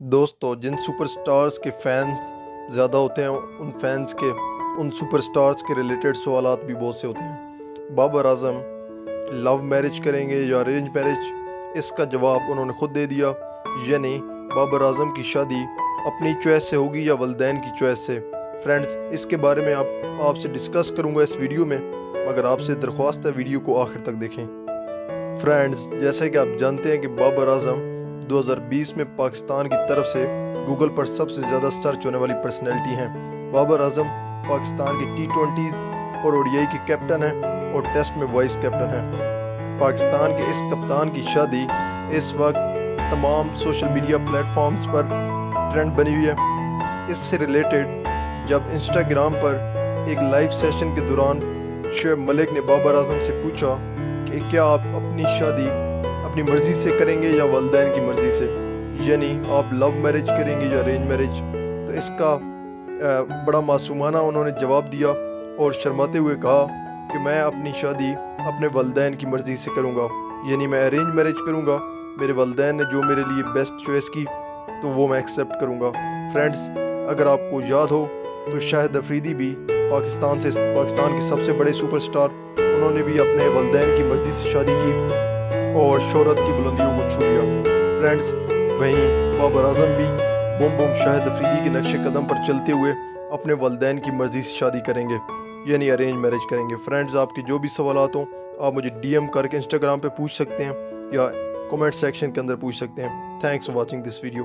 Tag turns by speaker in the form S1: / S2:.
S1: दोस्तों, जिन सुपरस्टार्स के फैंस ज़्यादा होते हैं, उन फैंस के, उन सुपरस्टार्स के रिलेटेड सवाल भी बहुत से होते हैं। बाबर आज़म लव मैरिज करेंगे या अरेंज मैरिज इसका जवाब उन्होंने खुद दे दिया। यानी बाबर आज़म की शादी अपनी चॉइस से होगी या वलदैन की चॉइस से। फ्रेंड्स इसके बारे में आप, आपसे डिस्कस करूँगा इस वीडियो में, मगर आपसे दरख्वास्त है वीडियो को आखिर तक देखें। फ्रेंड्स जैसे कि आप जानते हैं कि बाबर आज़म 2020 में पाकिस्तान की तरफ़ से गूगल पर सबसे ज़्यादा सर्च होने वाली पर्सनैलिटी हैं। बाबर आज़म पाकिस्तान की टी ट्वेंटी और ओडियाई के कैप्टन हैं और टेस्ट में वाइस कैप्टन हैं। पाकिस्तान के इस कप्तान की शादी इस वक्त तमाम सोशल मीडिया प्लेटफॉर्म्स पर ट्रेंड बनी हुई है। इससे रिलेटेड जब इंस्टाग्राम पर एक लाइव सेशन के दौरान शेब मलिक ने बाबर आज़म से पूछा कि क्या आप अपनी शादी अपनी मर्ज़ी से करेंगे या वालदेन की मर्ज़ी से। यानी आप लव मैरिज करेंगे या अरेंज मैरिज तो इसका बड़ा मासूमाना उन्होंने जवाब दिया और शर्माते हुए कहा कि मैं अपनी शादी अपने वालदेन की मर्ज़ी से करूँगा। यानी मैं अरेंज मैरिज करूँगा। मेरे वालदेन ने जो मेरे लिए बेस्ट चॉइस की तो वो मैं एक्सेप्ट करूँगा। फ्रेंड्स अगर आपको याद हो तो शाहिद अफरीदी भी पाकिस्तान से, पाकिस्तान के सबसे बड़े सुपरस्टार उन्होंने भी अपने वालदेन की मर्ज़ी से शादी की। और शोहरत की बुलंदियों को छू लिया। फ्रेंड्स वहीं बाबर आज़म भी बुम बुम शाहिद अफरीदी के नक्श कदम पर चलते हुए अपने वालदेन की मर्ज़ी से शादी करेंगे, यानी अरेंज मैरिज करेंगे। फ्रेंड्स आपके जो भी सवाल हों, आप मुझे डीएम करके इंस्टाग्राम पर पूछ सकते हैं या कमेंट सेक्शन के अंदर पूछ सकते हैं। Thanks for watching this video